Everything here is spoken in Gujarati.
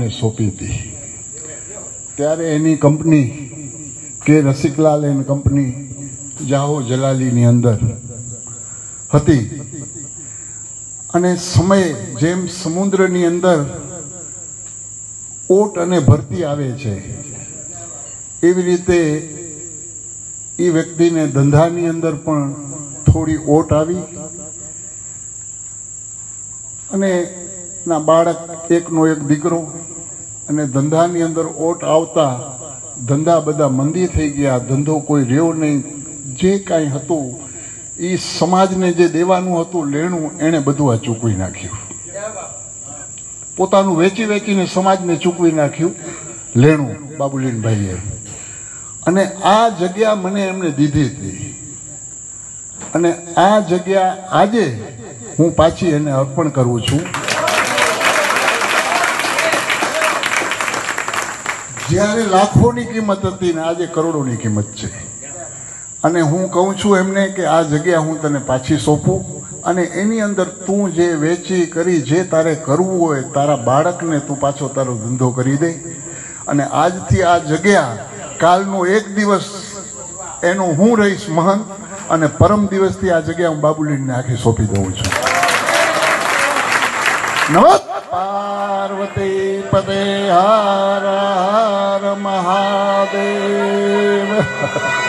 ને સોંપી હતી ત્યારે એની કંપની કે રસિકલાલ એન કંપની જાહો જલાલીની અંદર હતી. અને સમયે જેમ સમુદ્રની અંદર ઓટ અને ભરતી આવે છે, એવી રીતે એ વ્યક્તિને ધંધાની અંદર પણ થોડી ઓટ આવી. અને ના બાળક એકનો એક દીકરો અને ધંધાની અંદર ઓટ આવતા ધંધા બધા મંદી થઈ ગયા, ધંધો કોઈ રહ્યો નહીં. જે કાંઈ હતું, એ સમાજને જે દેવાનું હતું, લેણું એણે બધું આ ચૂકવી નાખ્યું. પોતાનું વેચી વેચીને સમાજને ચૂકવી નાખ્યું, લેણું બાબુલીનભાઈએ. અને આ જગ્યા મને એમને દીધી હતી. અને આ જગ્યા આજે હું પાછી એને અર્પણ કરું છું. જ્યારે લાખોની કિંમત હતી ને આજે કરોડોની કિંમત છે. અને હું કહું છું એમને કે આ જગ્યા હું તને પાછી સોંપું અને એની અંદર તું જે વેચી કરી જે તારે કરવું હોય તારા બાળકને તું પાછો તારો ધંધો કરી દે. અને આજથી આ જગ્યા કાલનો એક દિવસ એનો હું રહીશ મહંત અને પરમ દિવસથી આ જગ્યા હું બાબુલીને આખી સોંપી દઉં છું. નમસ્કાર. પાર્વતી પદે હાર. હાર મહાદેવ